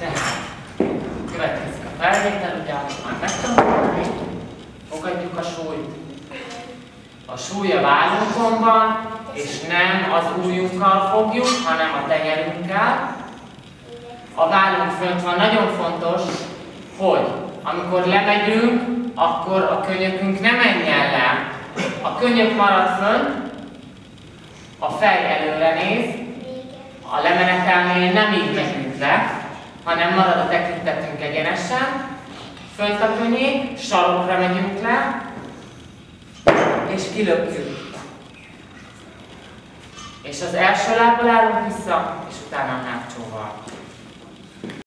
Tehát, következik a felvétel, ugye már megtanultuk, fogadjuk a súlyt. A súly a vállunkon van, és nem az ujjunkkal fogjuk, hanem a tenyerünkkel. A vállunk fönt van, nagyon fontos, hogy amikor lemegyünk, akkor a könyökünk nem menjen le. A könyök marad fönn, a fej előre néz, a lemenetelnél nem így megyünk le, hanem marad a tekintetünk egyenesen, fönt a könnyék, sarokra megyünk le, és kilökjük. És az első lábbal állunk vissza, és utána a hátsóval.